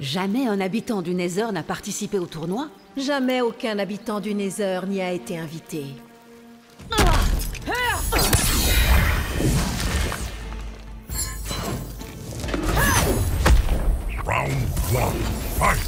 Jamais un habitant du Nether n'a participé au tournoi Jamais aucun habitant du Nether n'y a été invité. Round one. Fight!